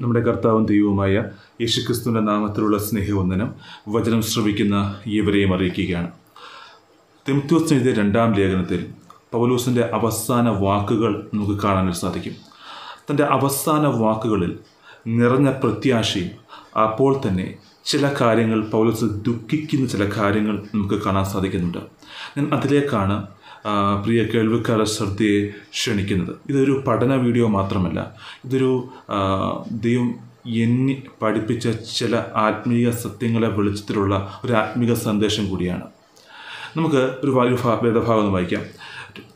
നമ്മുടെ കർത്താവും ദൈവവുമായ യേശുക്രിസ്തുവിന്റെ നാമത്തിലുള്ള സ്നേഹവന്ദനം വചനം ശ്രവിക്കുന്ന ഏവരെയും അറിയിക്കുകയാണ്. തിമത്യോസ് എഴുതിയ രണ്ടാം ലേഖനത്തിൽ പൗലൂസിന്റെ അവസാന വാക്കുകൾ നമുക്ക് കാണാനായിട്ട് സാധിക്കും. തന്റെ അവസാന വാക്കുകളിൽ നിറഞ്ഞ പ്രത്യാശയും അപ്പോൾ തന്നെ ചില കാര്യങ്ങൾ പൗലോസ് ദുഃഖിക്കുന്ന ചില കാര്യങ്ങൾ നമുക്ക് കാണാൻ സാധിക്കുന്നുണ്ട്. ഞാൻ അതിലേക്കാണ് പ്രിയ കേൾവിക്കാര ശ്രദ്ധയെ ക്ഷണിക്കുന്നത്. ഇതൊരു പഠന വീഡിയോ മാത്രമല്ല ഇതൊരു ദൈവം എന്നെ പഠിപ്പിച്ച ചില ആത്മീയ സത്യങ്ങളെ വെളിച്ചത്തിലുള്ള ഒരു ആത്മീക സന്ദേശം കൂടിയാണ്. നമുക്ക് ഒരു വായു വേദഭാഗം ഒന്ന് വായിക്കാം.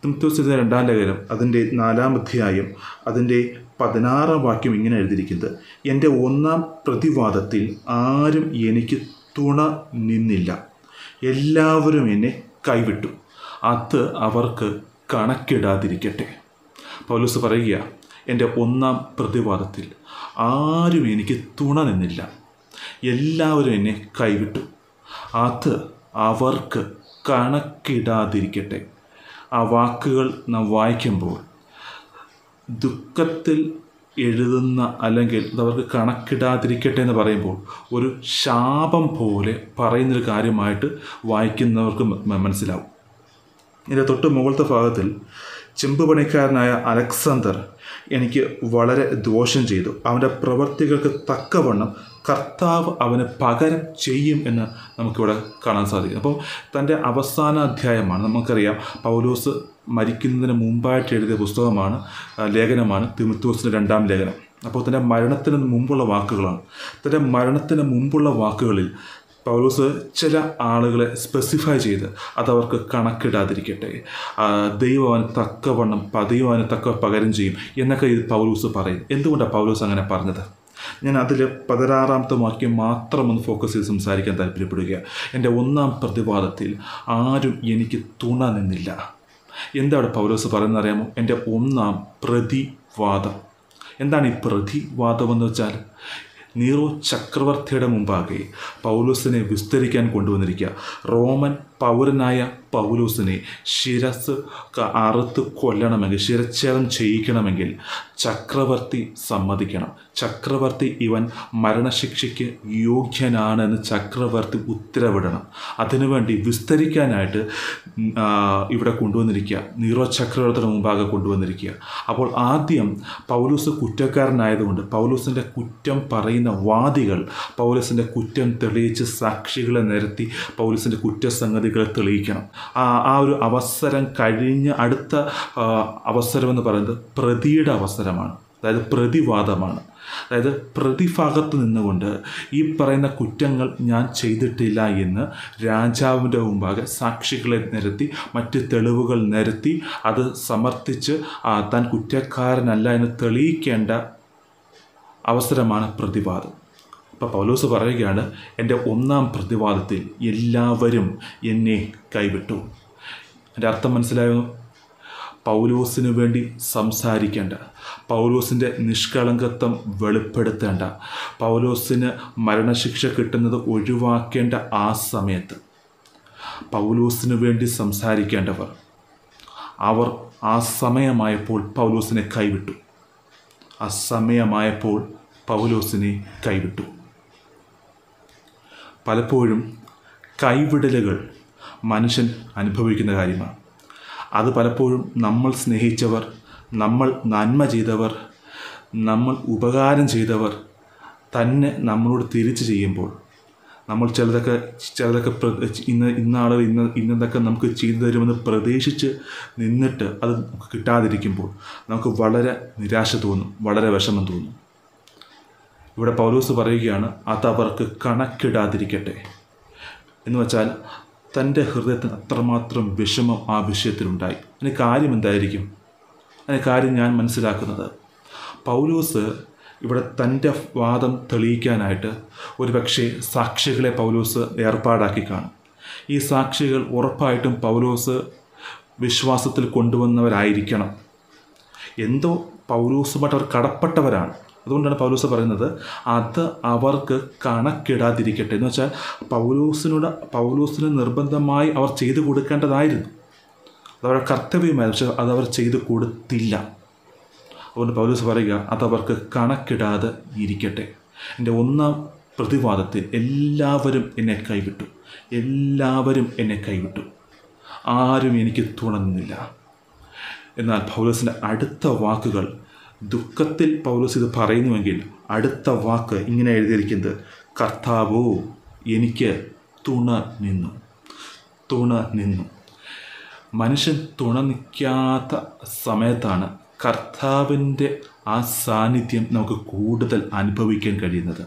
തിമത്യോസ് രണ്ടാം ലേഖനം അതിന്റെ നാലാം അധ്യായം അതിന്റെ പതിനാറാം വാക്യം ഇങ്ങനെ എഴുതിയിരിക്കുന്നത് എന്റെ ഒന്നാം പ്രതിവാദത്തിൽ ആരും എനിക്ക് തുണ നിന്നില്ല. എല്ലാവരും എന്നെ കൈവിട്ടു. അത് അവർക്ക് കണക്കിടാതിരിക്കട്ടെ. പൗലൂസ് പറയുക എന്റെ ഒന്നാം പ്രതിവാദത്തിൽ ആരും എനിക്ക് തുണ നിന്നില്ല. എല്ലാവരും എന്നെ കൈവിട്ടു. അത് അവർക്ക് കണക്കിടാതിരിക്കട്ടെ. ആ വാക്കുകൾ നാം വായിക്കുമ്പോൾ ദുഃഖത്തിൽ എഴുതുന്ന അല്ലെങ്കിൽ അവർക്ക് കണക്കിടാതിരിക്കട്ടെ എന്ന് പറയുമ്പോൾ ഒരു ശാപം പോലെ പറയുന്നൊരു കാര്യമായിട്ട് വായിക്കുന്നവർക്ക് മനസ്സിലാവും. ഇതിന്റെ തൊട്ട് മുകളിലത്തെ ഭാഗത്തിൽ ചെമ്പ് പണിക്കാരനായ അലക്സാണ്ടർ എനിക്ക് വളരെ ദോഷം ചെയ്തു. അവന്റെ പ്രവൃത്തികൾക്ക് തക്കവണ്ണം കർത്താവ് അവന് പകരം ചെയ്യും എന്ന് നമുക്കിവിടെ കാണാൻ സാധിക്കും അപ്പോൾ തന്റെ അവസാന അധ്യായമാണ്. നമുക്കറിയാം പൗലോസ് മരിക്കുന്നതിന് മുമ്പായിട്ട് എഴുതിയ പുസ്തകമാണ് ലേഖനമാണ് തിമുത്തോസിന്റെ രണ്ടാം ലേഖനം. അപ്പോൾ തന്റെ മരണത്തിന് മുമ്പുള്ള വാക്കുകളാണ്. തന്റെ മരണത്തിന് മുമ്പുള്ള വാക്കുകളിൽ പൗലോസ് ചില ആളുകളെ സ്പെസിഫൈ ചെയ്ത് അതവർക്ക് കണക്കിടാതിരിക്കട്ടെ. ദൈവവാന് ദൈവം തക്കവണ്ണം അവന് തക്ക പകരം ചെയ്യും എന്നൊക്കെ ഇത് പൗലൂസ് പറയും. എന്തുകൊണ്ടാണ് പൗലൂസ് അങ്ങനെ പറഞ്ഞത്? ഞാൻ അതിൽ പതിനാറാമത്തെ വാക്യം മാത്രം ഒന്ന് ഫോക്കസ് ചെയ്ത് സംസാരിക്കാൻ താല്പര്യപ്പെടുക. എന്റെ ഒന്നാം പ്രതിവാദത്തിൽ ആരും എനിക്ക് തുണ നിന്നില്ല. എന്താണ് പൗലോസ് പറയുന്നത് അറിയാമോ? എന്റെ ഒന്നാം പ്രതിവാദം. എന്താണ് ഈ പ്രതിവാദം എന്ന് വെച്ചാൽ? നീറോ ചക്രവർത്തിയുടെ മുമ്പാകെ പൗലോസിനെ വിസ്തരിക്കാൻ കൊണ്ടുവന്നിരിക്കുക. റോമൻ പൗരനായ പൗലൂസിനെ ശിരസ് അറുത്ത് കൊല്ലണമെങ്കിൽ ശിരച്ഛേദം ചെയ്യിക്കണമെങ്കിൽ ചക്രവർത്തി സമ്മതിക്കണം. ചക്രവർത്തി ഇവൻ മരണശിക്ഷയ്ക്ക് യോഗ്യനാണെന്ന് ചക്രവർത്തി ഉത്തരവിടണം. അതിനുവേണ്ടി വിസ്തരിക്കാനായിട്ട് ഇവിടെ കൊണ്ടുവന്നിരിക്കുക. നീറോ ചക്രവർത്തിയുടെ മുമ്പാകെ കൊണ്ടുവന്നിരിക്കുക. അപ്പോൾ ആദ്യം പൗലൂസ് കുറ്റക്കാരനായതുകൊണ്ട് പൗലൂസിന്റെ കുറ്റം പറയുന്ന വാദികൾ പൗലൂസിന്റെ കുറ്റം തെളിയിച്ച് സാക്ഷികളെ നിരത്തി പൗലൂസിന്റെ കുറ്റസംഗതികളെ തെളിയിക്കണം. ആ ഒരു അവസരം കഴിഞ്ഞ് അടുത്ത അവസരമെന്ന് പറയുന്നത് പ്രതിയുടെ അവസരമാണ്. അതായത് പ്രതിവാദമാണ്. അതായത് പ്രതിഭാഗത്ത് നിന്നുകൊണ്ട് ഈ പറയുന്ന കുറ്റങ്ങൾ ഞാൻ ചെയ്തിട്ടില്ല എന്ന് രാജാവിന്റെ മുമ്പാകെ സാക്ഷികളെ നിരത്തി മറ്റ് തെളിവുകൾ നിരത്തി അത് സമർത്ഥിച്ച് താൻ കുറ്റക്കാരനല്ല എന്ന് തെളിയിക്കേണ്ട അവസരമാണ് പ്രതിവാദം. അപ്പോൾ പൗലോസ് പറയുകയാണ് എന്റെ ഒന്നാം പ്രതിവാദത്തിൽ എല്ലാവരും എന്നെ കൈവിട്ടു. എന്റെ അർത്ഥം മനസ്സിലായോ? പൗലോസിന് വേണ്ടി സംസാരിക്കേണ്ട പൗലോസിന്റെ നിഷ്കളങ്കത്വം വെളിപ്പെടുത്തേണ്ട പൗലോസിന് മരണശിക്ഷ കിട്ടുന്നത് ഒഴിവാക്കേണ്ട ആ സമയത്ത് പൗലോസിന് വേണ്ടി സംസാരിക്കേണ്ടവർ അവർ ആ സമയമായപ്പോൾ പൗലോസിനെ കൈവിട്ടു. ആ സമയമായപ്പോൾ പൗലോസിനെ കൈവിട്ടു. പലപ്പോഴും കൈവിടലുകൾ മനുഷ്യൻ അനുഭവിക്കുന്ന കാര്യമാണ്. അത് പലപ്പോഴും നമ്മൾ സ്നേഹിച്ചവർ നമ്മൾ നന്മ ചെയ്തവർ നമ്മൾ ഉപകാരം ചെയ്തവർ തന്നെ നമ്മളോട് തിരിച്ച് ചെയ്യുമ്പോൾ നമ്മൾ ചിലതൊക്കെ ചിലതൊക്കെ ഇന്ന് ഇന്ന ഇന്ന് ഇന്നതൊക്കെ നമുക്ക് ചെയ്തു തരുമെന്ന് പ്രതീക്ഷിച്ച് നിന്നിട്ട് അത് കിട്ടാതിരിക്കുമ്പോൾ നമുക്ക് വളരെ നിരാശ തോന്നും വളരെ വിഷമം തോന്നും. ഇവിടെ പൗലൂസ് പറയുകയാണ് അതവർക്ക് കണക്കിടാതിരിക്കട്ടെ. എന്ന് വെച്ചാൽ തന്റെ ഹൃദയത്തിന് അത്രമാത്രം വിഷമം ആ വിഷയത്തിലുണ്ടായി. അതിന് കാര്യം എന്തായിരിക്കും? അതിന് കാര്യം ഞാൻ മനസ്സിലാക്കുന്നത് പൗലൂസ് ഇവിടെ തന്റെ വാദം തെളിയിക്കാനായിട്ട് ഒരുപക്ഷെ സാക്ഷികളെ പൗലൂസ് ഏർപ്പാടാക്കി കാണും. ഈ സാക്ഷികൾ ഉറപ്പായിട്ടും പൗലൂസ് വിശ്വാസത്തിൽ കൊണ്ടുവന്നവരായിരിക്കണം. എന്തോ പൗലൂസുമായിട്ട് അവർ കടപ്പെട്ടവരാണ്. അതുകൊണ്ടാണ് പൗലൂസ് പറയുന്നത് അത് അവർക്ക് കണക്കിടാതിരിക്കട്ടെ. എന്ന് വെച്ചാൽ പൗലൂസിനോട് പൗലൂസിന് നിർബന്ധമായി അവർ ചെയ്തു കൊടുക്കേണ്ടതായിരുന്നു. അതവരുടെ കർത്തവ്യമായിരുന്നു പക്ഷെ അതവർ ചെയ്തു കൊടുത്തില്ല. അതുകൊണ്ട് പൗലൂസ് പറയുക അതവർക്ക് കണക്കിടാതെ ഇരിക്കട്ടെ. എന്റെ ഒന്നാം പ്രതിവാദത്തിൽ എല്ലാവരും എന്നെ കൈവിട്ടു. എല്ലാവരും എന്നെ കൈവിട്ടു. ആരും എനിക്ക് തുണന്നില്ല എന്നാൽ പൗലോസിന്റെ അടുത്ത വാക്കുകൾ ദുഃഖത്തിൽ പൗലോസ് ഇത് പറയുന്നുവെങ്കിൽ അടുത്ത വാക്ക് ഇങ്ങനെ എഴുതിയിരിക്കുന്നത് കർത്താവോ എനിക്ക് തുണ നിന്നു തുണ നിന്നു. മനുഷ്യൻ തുണ നിൽക്കാത്ത സമയത്താണ് കർത്താവിന്റെ ആ സാന്നിധ്യം നമുക്ക് കൂടുതൽ അനുഭവിക്കാൻ കഴിയുന്നത്.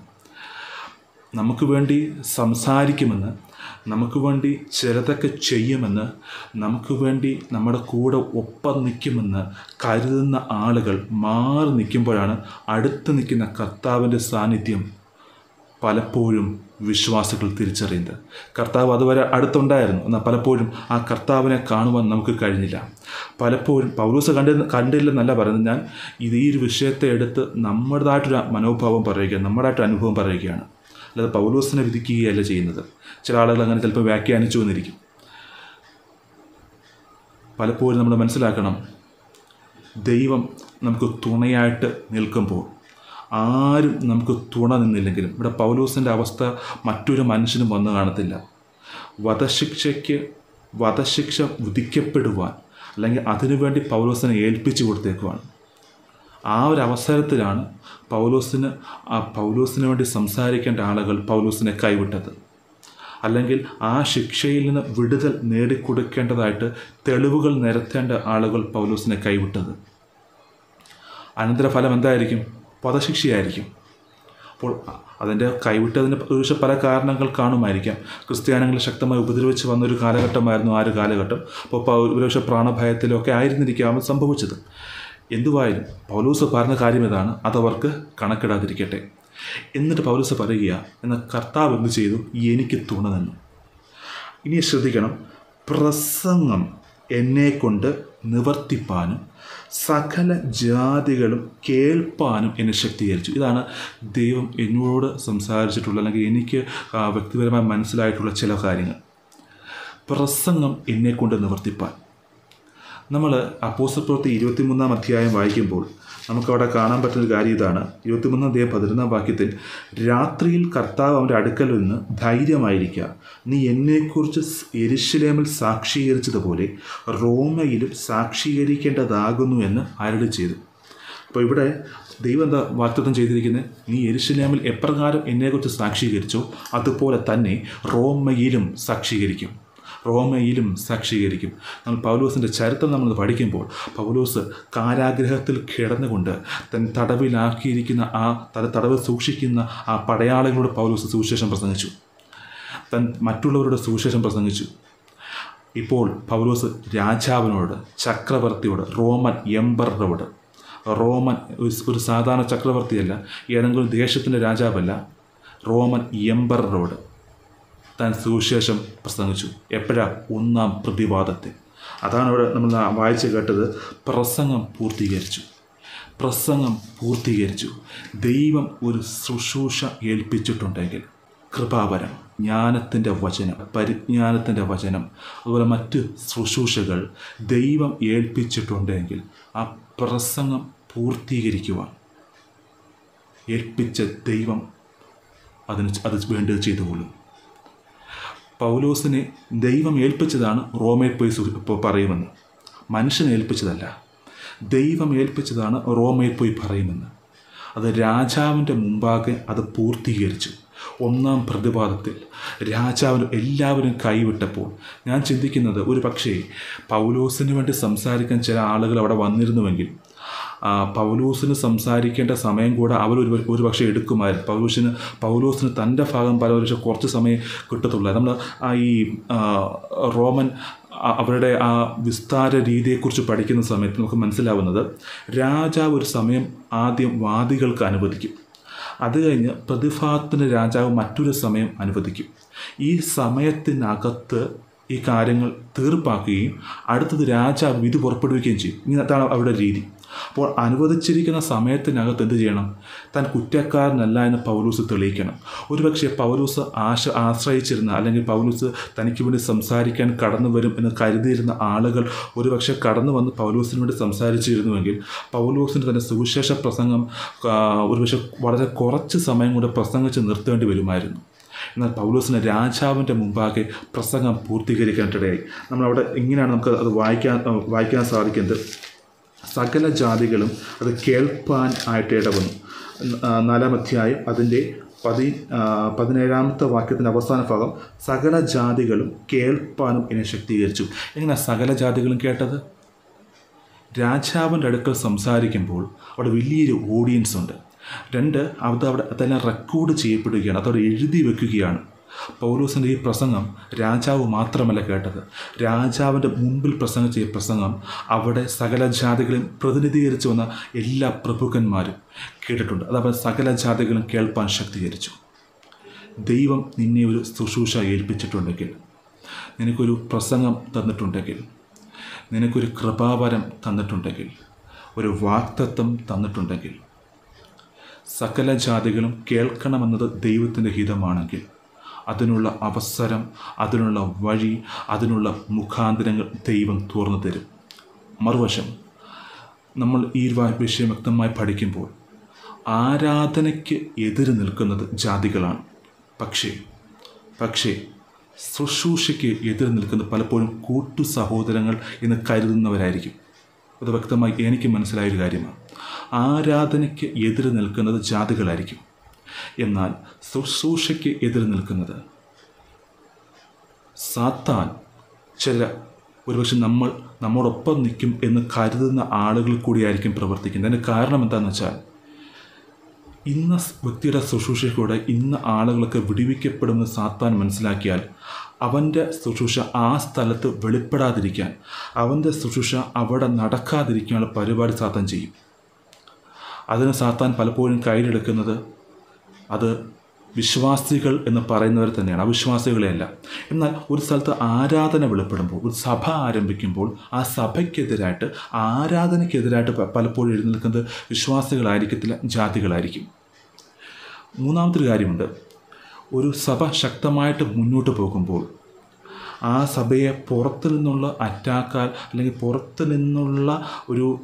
നമുക്ക് വേണ്ടി സംസാരിക്കുമെന്ന് നമുക്ക് വേണ്ടി ചിലതൊക്കെ ചെയ്യുമെന്ന് നമുക്ക് വേണ്ടി നമ്മുടെ കൂടെ ഒപ്പം നിൽക്കുമെന്ന് കരുതുന്ന ആളുകൾ മാറി നിൽക്കുമ്പോഴാണ് അടുത്ത് നിൽക്കുന്ന കർത്താവിന്റെ സാന്നിധ്യം പലപ്പോഴും വിശ്വാസികൾ തിരിച്ചറിയുന്നത്. കർത്താവ് അതുവരെ അടുത്തുണ്ടായിരുന്നു. എന്നാൽ പലപ്പോഴും ആ കർത്താവിനെ കാണുവാൻ നമുക്ക് കഴിഞ്ഞില്ല. പലപ്പോഴും പൗരൂസ് കണ്ടി കണ്ടില്ലെന്നല്ല പറയുന്നത്. ഞാൻ ഇത് ഈ ഒരു വിഷയത്തെ എടുത്ത് നമ്മുടേതായിട്ടൊരു മനോഭാവം പറയുകയാണ് നമ്മുടേതായിട്ട് അനുഭവം പറയുകയാണ്. അല്ലാതെ പൗലോസിനെ വിധിക്കുകയല്ല ചെയ്യുന്നത്. ചില ആളുകൾ അങ്ങനെ ചിലപ്പോൾ വ്യാഖ്യാനിച്ചു വന്നിരിക്കും പലപ്പോഴും നമ്മൾ മനസ്സിലാക്കണം ദൈവം നമുക്ക് തുണയായിട്ട് നിൽക്കുമ്പോൾ ആരും നമുക്ക് തുണ നിന്നില്ലെങ്കിലും ഇവിടെ പൗലോസിന്റെ അവസ്ഥ മറ്റൊരു മനുഷ്യനും വന്നു കാണത്തില്ല. വധശിക്ഷയ്ക്ക് വധശിക്ഷ വിധിക്കപ്പെടുവാൻ അല്ലെങ്കിൽ അതിനുവേണ്ടി പൗലോസിനെ ഏൽപ്പിച്ചു കൊടുത്തേക്കുവാണ് ആ ഒരു അവസരത്തിലാണ് പൗലോസിന് ആ പൗലോസിന് വേണ്ടി സംസാരിക്കേണ്ട ആളുകൾ പൗലോസിനെ കൈവിട്ടത്. അല്ലെങ്കിൽ ആ ശിക്ഷയിൽ നിന്ന് വിടുതൽ നേടിക്കൊടുക്കേണ്ടതായിട്ട് തെളിവുകൾ നിരത്തേണ്ട ആളുകൾ പൗലോസിനെ കൈവിട്ടത്. അനന്തരഫലം എന്തായിരിക്കും? പദശിക്ഷയായിരിക്കും അപ്പോൾ അതിന്റെ കൈവിട്ടതിന് ഒരുപക്ഷെ പല കാരണങ്ങൾ കാണുമായിരിക്കാം. ക്രിസ്ത്യാനികളെ ശക്തമായി ഉപദ്രവിച്ച് വന്നൊരു കാലഘട്ടമായിരുന്നു ആ ഒരു കാലഘട്ടം. അപ്പോൾ ഒരുപക്ഷെ പ്രാണഭയത്തിലൊക്കെ ആയിരുന്നിരിക്കാം സംഭവിച്ചത്. എന്തുവായാലും പൗലൂസ് പറഞ്ഞ കാര്യം ഇതാണ് അതവർക്ക് കണക്കിടാതിരിക്കട്ടെ. എന്നിട്ട് പൗലൂസ് പറയുക എന്ന കർത്താവ് എന്ത് ചെയ്തു? എനിക്ക് തുണ ഇനി ശ്രദ്ധിക്കണം. പ്രസംഗം എന്നെക്കൊണ്ട് നിവർത്തിപ്പാനും സകല ജാതികളും കേൾപ്പാനും എന്നെ ശക്തീകരിച്ചു. ഇതാണ് ദൈവം എന്നോട് സംസാരിച്ചിട്ടുള്ള അല്ലെങ്കിൽ എനിക്ക് വ്യക്തിപരമായി മനസ്സിലായിട്ടുള്ള ചില കാര്യങ്ങൾ. പ്രസംഗം എന്നെക്കൊണ്ട് നിവർത്തിപ്പാൻ. നമ്മൾ അപ്പോസ്റ്റർ പ്രവൃത്തി ഇരുപത്തിമൂന്നാം അധ്യായം വായിക്കുമ്പോൾ നമുക്കവിടെ കാണാൻ പറ്റുന്ന കാര്യം ഇതാണ്. ഇരുപത്തിമൂന്നാം അധ്യായം പതിനൊന്നാം വാക്യത്തിൽ രാത്രിയിൽ കർത്താവ് അവന്റെ അടുക്കൽ നിന്ന് ധൈര്യമായിരിക്കുക നീ എന്നെക്കുറിച്ച് എരിശിലേമിൽ സാക്ഷീകരിച്ചതുപോലെ റോമയിലും സാക്ഷീകരിക്കേണ്ടതാകുന്നു എന്ന് അരളി ചെയ്തു. അപ്പോൾ ഇവിടെ ദൈവം എന്താ വാക്തത്വം ചെയ്തിരിക്കുന്നത്? നീ എരിശിലേമിൽ എപ്രകാരം എന്നെക്കുറിച്ച് സാക്ഷീകരിച്ചോ അതുപോലെ തന്നെ റോമയിലും സാക്ഷീകരിക്കും. റോമയിലും സാക്ഷീകരിക്കും. നമ്മൾ പൗലോസിന്റെ ചരിത്രം നമ്മൾ പഠിക്കുമ്പോൾ പൗലോസ് കാരാഗ്രഹത്തിൽ കിടന്നുകൊണ്ട് തൻ തടവിലാക്കിയിരിക്കുന്ന ആ തല തടവിൽ സൂക്ഷിക്കുന്ന ആ പടയാളികളോട് പൗലോസ് സുവിശേഷം പ്രസംഗിച്ചു. തൻ മറ്റുള്ളവരുടെ സുവിശേഷം പ്രസംഗിച്ചു. ഇപ്പോൾ പൗലോസ് രാജാവിനോട് ചക്രവർത്തിയോട് റോമൻ എംബറോട് റോമൻ ഒരു- ഒരു സാധാരണ ചക്രവർത്തിയല്ല ഏതെങ്കിലും ദേശത്തിന്റെ രാജാവല്ല റോമൻ എംബറോട് താൻ സുവിശേഷം പ്രസംഗിച്ചു. എപ്പോഴാ? ഒന്നാം പ്രതിവാദത്തിൽ അതാണ് ഇവിടെ നമ്മൾ വായിച്ചു കേട്ടത്. പ്രസംഗം പൂർത്തീകരിച്ചു. പ്രസംഗം പൂർത്തീകരിച്ചു. ദൈവം ഒരു ശുശ്രൂഷ ഏൽപ്പിച്ചിട്ടുണ്ടെങ്കിൽ കൃപാവരം ജ്ഞാനത്തിന്റെ വചനം പരിജ്ഞാനത്തിന്റെ വചനം അതുപോലെ മറ്റ് ശുശ്രൂഷകൾ ദൈവം ഏൽപ്പിച്ചിട്ടുണ്ടെങ്കിൽ ആ പ്രസംഗം പൂർത്തീകരിക്കുവാൻ ഏൽപ്പിച്ച ദൈവം അതിന് അത് വേണ്ടത് ചെയ്തുകൊള്ളും. പൗലോസിനെ ദൈവം ഏൽപ്പിച്ചതാണ് റോമയിൽ പോയി ഇപ്പോൾ പറയുമെന്ന്. മനുഷ്യനെ ഏൽപ്പിച്ചതല്ല. ദൈവം ഏൽപ്പിച്ചതാണ് റോമയിൽ പോയി പറയുമെന്ന്. അത് രാജാവിന്റെ മുമ്പാകെ അത് പൂർത്തീകരിച്ചു. ഒന്നാം പ്രതിപാദത്തിൽ രാജാവിന് എല്ലാവരും കൈവിട്ടപ്പോൾ ഞാൻ ചിന്തിക്കുന്നത് ഒരു പക്ഷേ പൗലോസിന് വേണ്ടി സംസാരിക്കാൻ ചില ആളുകൾ അവിടെ വന്നിരുന്നുവെങ്കിൽ പൗലോസിന് സംസാരിക്കേണ്ട സമയം കൂടെ അവർ ഒരു ഒരു പക്ഷേ എടുക്കുമായിരുന്നു. പൗലൂസിന് പൗലൂസിന് തന്റെ ഭാഗം പല പക്ഷേ കുറച്ച് സമയം കിട്ടത്തുള്ളൂ. നമ്മൾ ഈ റോമൻ അവരുടെ ആ വിസ്താര രീതിയെക്കുറിച്ച് പഠിക്കുന്ന സമയത്ത് നമുക്ക് മനസ്സിലാവുന്നത് രാജാവ് ഒരു സമയം ആദ്യം വാദികൾക്ക് അനുവദിക്കും. അത് കഴിഞ്ഞ് പ്രതിഭാഗത്തിന് രാജാവ് മറ്റൊരു സമയം അനുവദിക്കും. ഈ സമയത്തിനകത്ത് ഈ കാര്യങ്ങൾ തീർപ്പാക്കുകയും അടുത്തത് രാജാവ് വിധി പുറപ്പെടുവിക്കുകയും ചെയ്യും. ഇങ്ങനത്താണ് അവരുടെ രീതി. അപ്പോൾ അനുവദിച്ചിരിക്കുന്ന സമയത്തിനകത്ത് എന്ത് ചെയ്യണം? താൻ കുറ്റക്കാരനല്ല എന്ന് പൗലൂസ് തെളിയിക്കണം. ഒരുപക്ഷെ പൗലൂസ് ആശ ആശ്രയിച്ചിരുന്ന അല്ലെങ്കിൽ പൗലൂസ് തനിക്ക് വേണ്ടി സംസാരിക്കാൻ കടന്നു വരും എന്ന് കരുതിയിരുന്ന ആളുകൾ ഒരുപക്ഷെ കടന്നു വന്ന് പൗലൂസിന് വേണ്ടി സംസാരിച്ചിരുന്നുവെങ്കിൽ പൗലൂസിന്റെ തന്നെ സുവിശേഷ പ്രസംഗം ഒരുപക്ഷെ വളരെ കുറച്ച് സമയം കൊണ്ട് പ്രസംഗിച്ച് നിർത്തേണ്ടി വരുമായിരുന്നു. എന്നാൽ പൗലോസിന് രാജാവിന്റെ മുമ്പാകെ പ്രസംഗം പൂർത്തീകരിക്കാനിടയായി. നമ്മളവിടെ ഇങ്ങനെയാണ് നമുക്ക് അത് വായിക്കാൻ വായിക്കാൻ സാധിക്കുന്നത്. സകല ജാതികളും അത് കേൾപ്പാൻ ആയിട്ട് ഇടവന്നു. നാലാം അധ്യായം അതിന്റെ പതി പതിനേഴാമത്തെ വാക്യത്തിന്റെ അവസാന ഭാഗം സകല ജാതികളും കേൾപ്പാനും എന്നെ ശക്തീകരിച്ചു. എങ്ങനെ സകല ജാതികളും കേട്ടത്? രാജാവിന്റെ അടുക്കൽ സംസാരിക്കുമ്പോൾ അവിടെ വലിയൊരു ഓഡിയൻസ് ഉണ്ട്. രണ്ട് അത് അവിടെ അതെല്ലാം റെക്കോർഡ് ചെയ്യപ്പെടുകയാണ്. അതവിടെ എഴുതി വെക്കുകയാണ്. പൗലോസിന്റെ ഈ പ്രസംഗം രാജാവ് മാത്രമല്ല കേട്ടത്. രാജാവിന്റെ മുമ്പിൽ പ്രസംഗിച്ച ഈ പ്രസംഗം അവിടെ സകല ജാതികളെയും പ്രതിനിധീകരിച്ചു വന്ന എല്ലാ പ്രഭുക്കന്മാരും കേട്ടിട്ടുണ്ട്. അതവിടെ സകല ജാതികളും കേൾപ്പാൻ ശക്തീകരിച്ചു. ദൈവം നിന്നെ ഒരു ശുശ്രൂഷ ഏൽപ്പിച്ചിട്ടുണ്ടെങ്കിൽ നിനക്കൊരു പ്രസംഗം തന്നിട്ടുണ്ടെങ്കിൽ നിനക്കൊരു കൃപാവരം തന്നിട്ടുണ്ടെങ്കിൽ ഒരു വാക്തത്വം തന്നിട്ടുണ്ടെങ്കിൽ സകല ജാതികളും കേൾക്കണമെന്നത് ദൈവത്തിന്റെ ഹിതമാണെങ്കിൽ അതിനുള്ള അവസരം അതിനുള്ള വഴി അതിനുള്ള മുഖാന്തരങ്ങൾ ദൈവം തുറന്നു തരും. മറുവശം നമ്മൾ ഈ വിഷയം വ്യക്തമായി പഠിക്കുമ്പോൾ ആരാധനയ്ക്ക് എതിര് നിൽക്കുന്നത് ജാതികളാണ്. പക്ഷേ പക്ഷേ ശുശ്രൂഷയ്ക്ക് എതിര് നിൽക്കുന്നത് പലപ്പോഴും കൂട്ടു സഹോദരങ്ങൾ എന്ന് കരുതുന്നവരായിരിക്കും. അത് വ്യക്തമായി എനിക്ക് മനസ്സിലായൊരു കാര്യമാണ്. ആരാധനയ്ക്ക് എതിര് നിൽക്കുന്നത് ജാതികളായിരിക്കും. എന്നാൽ ശുശ്രൂഷയ്ക്ക് എതിർ നിൽക്കുന്നത്. സാത്താൻ ചില ഒരുപക്ഷെ നമ്മൾ നമ്മോടൊപ്പം നിൽക്കും എന്ന് കരുതുന്ന ആളുകൾ കൂടിയായിരിക്കും പ്രവർത്തിക്കുന്നത്. അതിന് കാരണം എന്താണെന്ന് വെച്ചാൽ ഇന്ന വ്യക്തിയുടെ ശുശ്രൂഷയിലൂടെ ഇന്ന ആളുകളൊക്കെ വിടുവിക്കപ്പെടുമെന്ന് സാത്താൻ മനസ്സിലാക്കിയാൽ അവന്റെ ശുശ്രൂഷ ആ സ്ഥലത്ത് വെളിപ്പെടാതിരിക്കാൻ അവന്റെ ശുശ്രൂഷ അവിടെ നടക്കാതിരിക്കാനുള്ള പരിപാടി സാത്താൻ ചെയ്യും. അതിന് സാത്താൻ പലപ്പോഴും കയ്യിലെടുക്കുന്നത് അത് വിശ്വാസികൾ എന്ന് പറയുന്നവർ തന്നെയാണ്. അവിശ്വാസികളെയല്ല എന്നാൽ ഒരു സ്ഥലത്ത് ആരാധന വെളിപ്പെടുമ്പോൾ ഒരു സഭ ആരംഭിക്കുമ്പോൾ ആ സഭയ്ക്കെതിരായിട്ട് ആരാധനയ്ക്കെതിരായിട്ട് പലപ്പോഴും എഴുന്നേൽക്കുന്നത് വിശ്വാസികളായിരിക്കത്തില്ല ജാതികളായിരിക്കും. മൂന്നാമത്തൊരു കാര്യമുണ്ട്. ഒരു സഭ ശക്തമായിട്ട് മുന്നോട്ട് പോകുമ്പോൾ ആ സഭയെ പുറത്തു നിന്നുള്ള അറ്റാക്കാൽ അല്ലെങ്കിൽ പുറത്തു നിന്നുള്ള ഒരു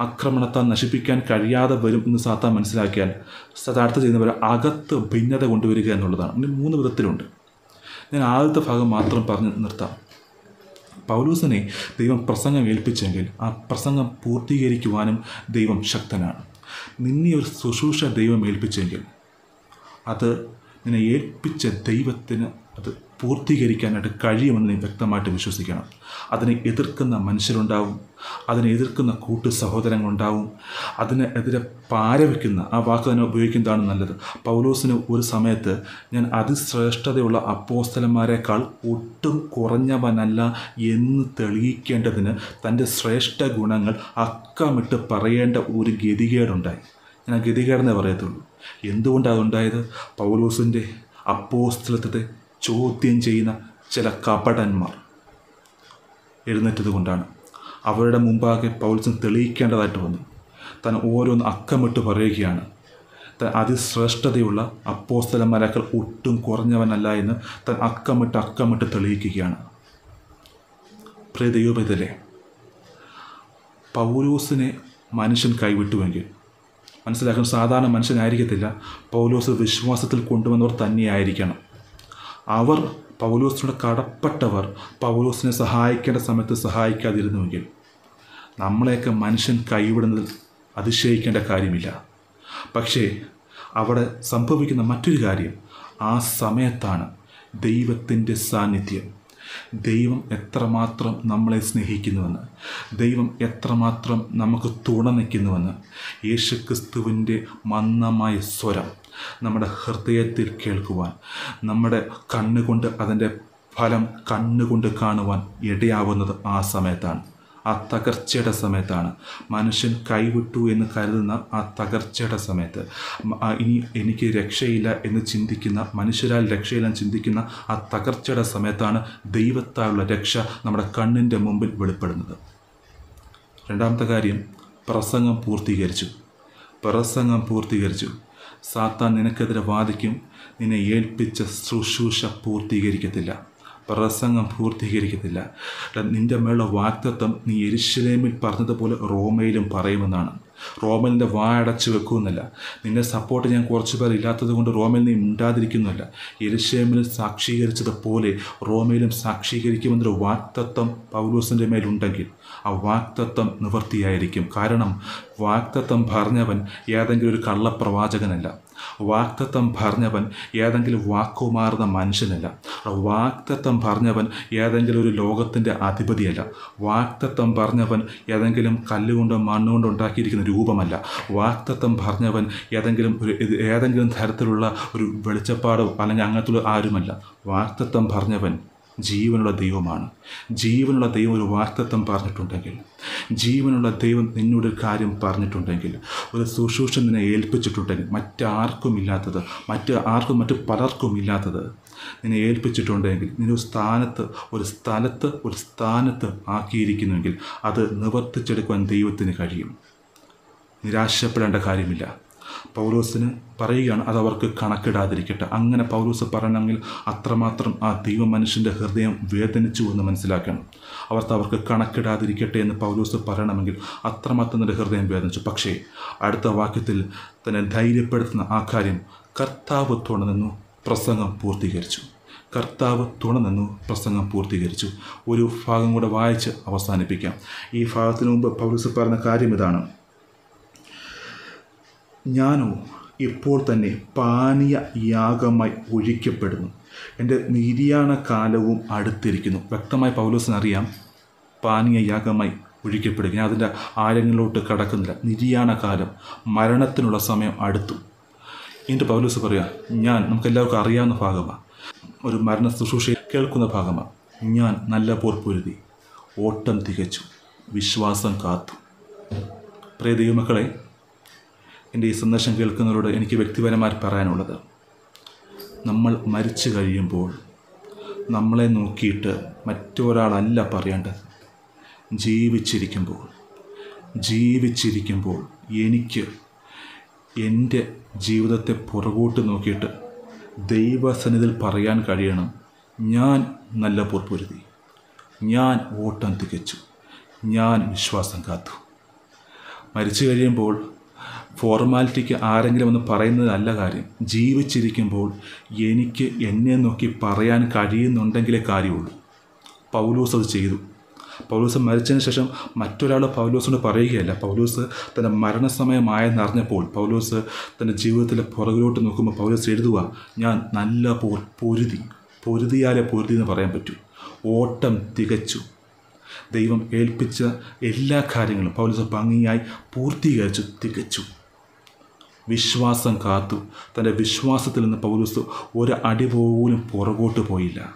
ആക്രമണത്താൽ നശിപ്പിക്കാൻ കഴിയാതെ വരും എന്ന് സാത്താൻ മനസ്സിലാക്കിയാൽ സദാർത്ഥ ചെയ്യുന്നവർ അകത്ത് ഭിന്നത കൊണ്ടുവരിക എന്നുള്ളതാണ്. ഇതിന് മൂന്ന് വിധത്തിലുണ്ട്. ഞാൻ ആദ്യത്തെ ഭാഗം മാത്രം പറഞ്ഞ് നിർത്താം. പൗലൂസിനെ ദൈവം പ്രസംഗം ഏൽപ്പിച്ചെങ്കിൽ ആ പ്രസംഗം പൂർത്തീകരിക്കുവാനും ദൈവം ശക്തനാണ്. നിന്നെ ഒരു ശുശ്രൂഷ ദൈവം ഏൽപ്പിച്ചെങ്കിൽ അത് നിന്നെ ഏൽപ്പിച്ച ദൈവത്തിന് അത് പൂർത്തീകരിക്കാനായിട്ട് കഴിയുമെന്ന് നീ വ്യക്തമായിട്ട് വിശ്വസിക്കണം. അതിനെ എതിർക്കുന്ന മനുഷ്യരുണ്ടാവും. അതിനെ എതിർക്കുന്ന കൂട്ടു സഹോദരങ്ങളുണ്ടാവും. അതിനെതിരെ പാരവയ്ക്കുന്ന ആ വാക്ക് തന്നെ ഉപയോഗിക്കുന്നതാണ് നല്ലത്. പൗലോസിന് ഒരു സമയത്ത് ഞാൻ അതിശ്രേഷ്ഠതയുള്ള അപ്പോസ്തലന്മാരെക്കാൾ ഒട്ടും കുറഞ്ഞവനല്ല എന്ന് തെളിയിക്കേണ്ടതിന് തന്റെ ശ്രേഷ്ഠ ഗുണങ്ങൾ അക്കമിട്ട് പറയേണ്ട ഒരു ഗതികേടുണ്ടായി. ഞാൻ ആ ഗതികേടെന്നേ പറയത്തുള്ളൂ. എന്തുകൊണ്ടാണ് അതുണ്ടായത്? പൗലോസിന്റെ അപ്പോസ്തലത്തെ ചോദ്യം ചെയ്യുന്ന ചില കപടന്മാർ എഴുന്നേറ്റത് കൊണ്ടാണ്. അവരുടെ മുമ്പാകെ പൗൽസൻ തെളിയിക്കേണ്ടതായിട്ട് വന്നു. താൻ ഓരോന്ന് അക്കമിട്ട് പറയുകയാണ്. താൻ അതിശ്രേഷ്ഠതയുള്ള അപ്പോസ്തലന്മാരാക്കൾ ഒട്ടും കുറഞ്ഞവനല്ല എന്ന് താൻ അക്കമിട്ട് അക്കമിട്ട് തെളിയിക്കുകയാണ്. പ്രിയ പൗലൂസിനെ പൗലോസിനെ മനുഷ്യൻ കൈവിട്ടുവെങ്കിൽ മനസ്സിലാക്കുന്ന സാധാരണ മനുഷ്യനായിരിക്കത്തില്ല പൗലോസ് വിശ്വാസത്തിൽ കൊണ്ടുവന്നവർ തന്നെയായിരിക്കണം. അവർ പൗലോസിനോട് കടപ്പെട്ടവർ പൗലോസിനെ സഹായിക്കേണ്ട സമയത്ത് സഹായിക്കാതിരുന്നുവെങ്കിൽ നമ്മളെയൊക്കെ മനുഷ്യൻ കൈവിടുന്നതിൽ അതിശയിക്കേണ്ട കാര്യമില്ല. പക്ഷേ അവിടെ സംഭവിക്കുന്ന മറ്റൊരു കാര്യം ആ സമയത്താണ് ദൈവത്തിന്റെ സാന്നിധ്യം. ദൈവം എത്രമാത്രം നമ്മളെ സ്നേഹിക്കുന്നുവെന്ന് ദൈവം എത്രമാത്രം നമുക്ക് തുണ നിൽക്കുന്നുവെന്ന് യേശുക്രിസ്തുവിന്റെ മന്ദമായ സ്വരം. നമ്മുടെ ഹൃദയത്തിൽ കേൾക്കുവാൻ നമ്മുടെ കണ്ണുകൊണ്ട് അതിന്റെ ഫലം കണ്ണുകൊണ്ട് കാണുവാൻ ഇടയാവുന്നത് ആ സമയത്താണ്. ആ തകർച്ചയുടെ സമയത്താണ്. മനുഷ്യൻ കൈവിട്ടു എന്ന് കരുതുന്ന ആ തകർച്ചയുടെ സമയത്ത്. ഇനി എനിക്ക് രക്ഷയില്ല എന്ന് ചിന്തിക്കുന്ന മനുഷ്യരാൽ രക്ഷയില്ല എന്ന് ചിന്തിക്കുന്ന ആ തകർച്ചയുടെ സമയത്താണ് ദൈവത്താലുള്ള രക്ഷ നമ്മുടെ കണ്ണിന്റെ മുമ്പിൽ വെളിപ്പെടുന്നത്. രണ്ടാമത്തെ കാര്യം പ്രസംഗം പൂർത്തീകരിച്ചു. പ്രസംഗം പൂർത്തീകരിച്ചു. സാത്താൻ നിനക്കെതിരെ വാദിക്കും. നിന്നെ ഏൽപ്പിച്ച ശുശ്രൂഷ പൂർത്തീകരിക്കത്തില്ല. പ്രസംഗം പൂർത്തീകരിക്കത്തില്ല. നിന്റെ മേലുള്ള വാക്തത്വം നീ എരിശിലേമിൽ പറഞ്ഞതുപോലെ റോമയിലും പറയുമെന്നാണ്. റോമലിന്റെ വായടച്ചു വെക്കുമെന്നല്ല. നിന്നെ സപ്പോർട്ട് ഞാൻ കുറച്ച് പേർ ഇല്ലാത്തത് കൊണ്ട് റോമയിൽ നീ മിണ്ടാതിരിക്കുന്നില്ല എരിശേമിൽ സാക്ഷീകരിച്ചതുപോലെ റോമയിലും സാക്ഷീകരിക്കുമെന്നൊരു വാക്തത്വം പൗലൂസിന്റെ മേലുണ്ടെങ്കിൽ ആ വാക്തത്വം നിവൃത്തിയായിരിക്കും. കാരണം വാക്തത്വം പറഞ്ഞവൻ ഏതെങ്കിലും ഒരു കള്ളപ്രവാചകനല്ല. വാക്തത്വം പറഞ്ഞവൻ ഏതെങ്കിലും വാക്കുമാറുന്ന മനുഷ്യനല്ല. വാക്തത്വം പറഞ്ഞവൻ ഏതെങ്കിലും ഒരു ലോകത്തിന്റെ അധിപതിയല്ല. വാക്തത്വം പറഞ്ഞവൻ ഏതെങ്കിലും കല്ലുകൊണ്ടോ മണ്ണുകൊണ്ടോ ഉണ്ടാക്കിയിരിക്കുന്ന രൂപമല്ല. വാക്തത്വം പറഞ്ഞവൻ ഏതെങ്കിലും ഒരു ഏതെങ്കിലും തരത്തിലുള്ള ഒരു വെളിച്ചപ്പാടോ അല്ലെങ്കിൽ അങ്ങനത്തുള്ള ആരുമല്ല. വാക്തത്വം പറഞ്ഞവൻ ജീവനുള്ള ദൈവമാണ്. ജീവനുള്ള ദൈവം ഒരു വാക്തത്വം പറഞ്ഞിട്ടുണ്ടെങ്കിൽ ജീവനുള്ള ദൈവം നിന്നോട് കാര്യം പറഞ്ഞിട്ടുണ്ടെങ്കിൽ ഒരു ശുശ്രൂഷ നിന്നെ ഏൽപ്പിച്ചിട്ടുണ്ടെങ്കിൽ മറ്റാർക്കും ഇല്ലാത്തത് മറ്റ് ആർക്കും മറ്റു പലർക്കും ഇല്ലാത്തത് നിന്നെ ഏൽപ്പിച്ചിട്ടുണ്ടെങ്കിൽ നിന്നെ ഒരു സ്ഥാനത്ത് ഒരു സ്ഥലത്ത് ഒരു സ്ഥാനത്ത് ആക്കിയിരിക്കുന്നുവെങ്കിൽ അത് നിവർത്തിച്ചെടുക്കുവാൻ ദൈവത്തിന് കഴിയും. നിരാശപ്പെടേണ്ട കാര്യമില്ല. പൗലോസിന് പറയുകയാണ് അത് അവർക്ക് കണക്കിടാതിരിക്കട്ടെ. അങ്ങനെ പൗലോസ് പറയണമെങ്കിൽ അത്രമാത്രം ആ ദൈവ മനുഷ്യന്റെ ഹൃദയം വേദനിച്ചു എന്ന് മനസ്സിലാക്കണം. അവർക്ക് അവർക്ക് കണക്കിടാതിരിക്കട്ടെ എന്ന് പൗലോസ് പറയണമെങ്കിൽ അത്രമാത്രം തന്റെ ഹൃദയം വേദനിച്ചു. പക്ഷേ അടുത്ത വാക്യത്തിൽ തന്നെ ധൈര്യപ്പെടുത്തുന്ന ആ കാര്യം കർത്താവ് തുണനിന്നു പ്രസംഗം പൂർത്തീകരിച്ചു. കർത്താവ് തുണനിന്നു പ്രസംഗം പൂർത്തീകരിച്ചു. ഒരു ഭാഗം കൂടെ വായിച്ച് അവസാനിപ്പിക്കാം. ഈ ഭാഗത്തിന് മുമ്പ് പൗലോസ് പറഞ്ഞ കാര്യം ഇതാണ്. ഞാനോ ഇപ്പോൾ തന്നെ പാനീയ യാഗമായി ഒഴിക്കപ്പെടുന്നു. എന്റെ നിര്യാണ കാലവും അടുത്തിരിക്കുന്നു. വ്യക്തമായി പൗലോസിനറിയാം പാനീയ യാഗമായി ഒഴിക്കപ്പെടുക ഞാൻ അതിന്റെ ആഴങ്ങളിലോട്ട് കടക്കുന്നില്ല. നിര്യാണ കാലം മരണത്തിനുള്ള സമയം അടുത്തു. എന്നിട്ട് പൗലോസ് പറയാം ഞാൻ നമുക്കെല്ലാവർക്കും അറിയാവുന്ന ഭാഗമാണ് ഒരു മരണ ശുശ്രൂഷ കേൾക്കുന്ന ഭാഗമാണ് ഞാൻ നല്ല പോർ പൊരുതി. ഓട്ടം തികച്ചു. വിശ്വാസം കാത്തു. പ്രിയ ദൈവമക്കളെ എന്റെ ഈ സന്ദേശം കേൾക്കുന്നവരോട് എനിക്ക് വ്യക്തിപരമായി പറയാനുള്ളത് നമ്മൾ മരിച്ചു കഴിയുമ്പോൾ നമ്മളെ നോക്കിയിട്ട് മറ്റൊരാളല്ല പറയേണ്ടത്. ജീവിച്ചിരിക്കുമ്പോൾ ജീവിച്ചിരിക്കുമ്പോൾ എനിക്ക് എന്റെ ജീവിതത്തെ പുറകോട്ട് നോക്കിയിട്ട് ദൈവസന്നിധിയിൽ പറയാൻ കഴിയണം. ഞാൻ നല്ല പൊറുപ്പൊരുതി. ഞാൻ ഓട്ടം തികച്ചു. ഞാൻ വിശ്വാസം കാത്തു. മരിച്ചു കഴിയുമ്പോൾ ഫോർമാലിറ്റിക്ക് ആരെങ്കിലും ഒന്ന് പറയുന്നതല്ല കാര്യം. ജീവിച്ചിരിക്കുമ്പോൾ എനിക്ക് എന്നെ നോക്കി പറയാൻ കഴിയുന്നുണ്ടെങ്കിലേ കാര്യമുള്ളൂ. പൗലൂസ് അത് ചെയ്തു. പൗലൂസ് മരിച്ചതിന് ശേഷം മറ്റൊരാൾ പൗലൂസിനോട് പറയുകയല്ല. പൗലൂസ് തന്റെ മരണസമയമായെന്നറിഞ്ഞപ്പോൾ പൗലൂസ് തന്റെ ജീവിതത്തിലെ പുറകിലോട്ട് നോക്കുമ്പോൾ പൗലൂസ് എഴുതുക ഞാൻ നല്ല പൊരുതി പൊരുതിയാലെ പൊരുതി എന്ന് പറയാൻ പറ്റൂ. ഓട്ടം തികച്ചു. ദൈവം ഏൽപ്പിച്ച എല്ലാ കാര്യങ്ങളും പൗലോസ് ഭംഗിയായി പൂർത്തീകരിച്ചു തികച്ചു. വിശ്വാസം കാത്തു. തന്റെ വിശ്വാസത്തിൽ നിന്ന് പൗലോസ് ഒരു അടി പോലും പുറകോട്ട് പോയില്ല.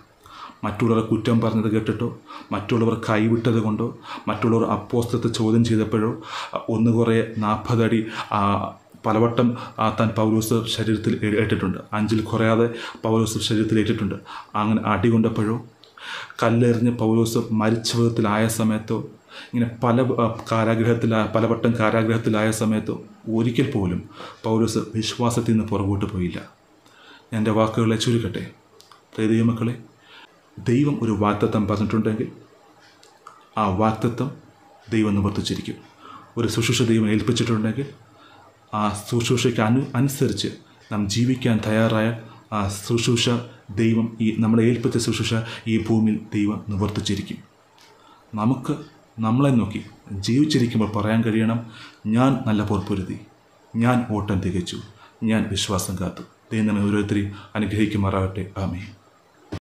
മറ്റുള്ളവർ കുറ്റം പറഞ്ഞത് കേട്ടിട്ടോ? മറ്റുള്ളവർ കൈവിട്ടത് കൊണ്ടോ? മറ്റുള്ളവർ അപ്പോസ്തത്തെ ചോദ്യം ചെയ്തപ്പോഴോ? ഒന്ന് കുറേ നാൽപ്പതടി പലവട്ടം താൻ പൗലോസ് ശരീരത്തിൽ ഏറ്റിട്ടുണ്ട്. അഞ്ചിൽ കുറയാതെ പൗലോസ് ശരീരത്തിൽ ഏറ്റിട്ടുണ്ട്. അങ്ങനെ അടി കൊണ്ടപ്പോഴോ? കല്ലെറിഞ്ഞ് പൗലോസ് മരിച്ച വിധത്തിലായ സമയത്തോ ഇങ്ങനെ പല കാരാഗ്രഹത്തിൽ പലവട്ടം കാരാഗ്രഹത്തിലായ സമയത്തോ ഒരിക്കൽ പോലും പൗലോസ് വിശ്വാസത്തിൽ നിന്ന് പുറകോട്ട് പോയില്ല. എന്റെ വാക്കുകളെ ചുരുക്കട്ടെ. ദൈവമക്കളെ ദൈവം ഒരു വാക്തത്വം പറഞ്ഞിട്ടുണ്ടെങ്കിൽ ആ വാക്തത്വം ദൈവം നിവർത്തിച്ചിരിക്കും. ഒരു ശുശ്രൂഷ ദൈവം ഏൽപ്പിച്ചിട്ടുണ്ടെങ്കിൽ ആ ശുശ്രൂഷയ്ക്ക് അനു അനുസരിച്ച് നാം ജീവിക്കാൻ തയ്യാറായ ആ ശുശ്രൂഷ ദൈവം ഈ നമ്മളെ ഏൽപ്പിച്ച ശുശ്രൂഷ ഈ ഭൂമിയിൽ ദൈവം നിവർത്തിച്ചിരിക്കും. നമുക്ക് നമ്മളെ നോക്കി ജീവിച്ചിരിക്കുമ്പോൾ പറയാൻ കഴിയണം ഞാൻ നല്ല പൊറപ്പൊരുതി ഞാൻ ഓട്ടം തികച്ചു ഞാൻ വിശ്വാസം കാത്തു. ദൈവം നമ്മെ ഓരോരുത്തരെയും അനുഗ്രഹിക്കുമാറാകട്ടെ. ആമേ